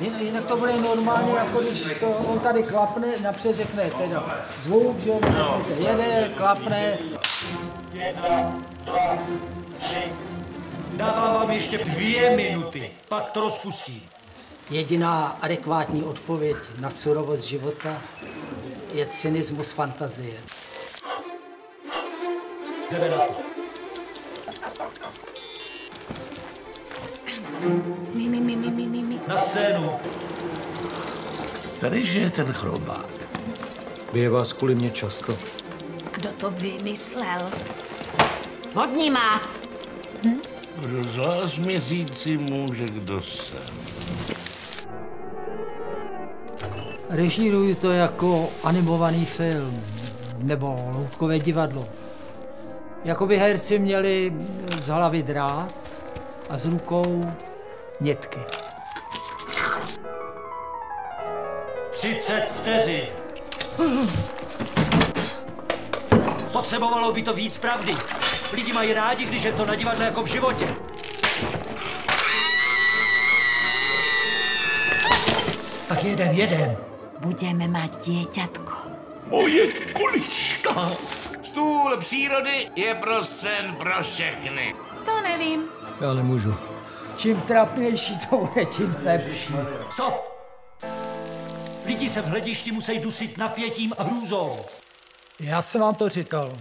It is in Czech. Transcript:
Jinak, to bude normálně, jako když to on tady klapne, napřed řekne teda zvuk, že jo, jede, klapne, Dávám vám ještě dvě minuty, pak to rozpustím. Jediná adekvátní odpověď na surovost života je cynismus fantazie. Jdeme na to. Na scénu. Tady žije ten chrobák. Bije vás kvůli mě často. Kdo to vymyslel? Vodní má. Kdo z vás mi říci může, kdo jsem? Režíruju to jako animovaný film nebo loutkové divadlo. Jakoby herci měli z hlavy drát a z rukou nětky. 30 vteřin. Potřebovalo by to víc pravdy. Lidi mají rádi, když je to na divadle jako v životě. Tak jeden, jeden. Budeme mít děťatko. Moje kulička. Stůl přírody je pro scén pro všechny. To nevím. Já nemůžu. Čím trapnější to bude, tím lepší. Stop! Lidi se v hledišti musí dusit napětím a hrůzou. Já jsem vám to říkal.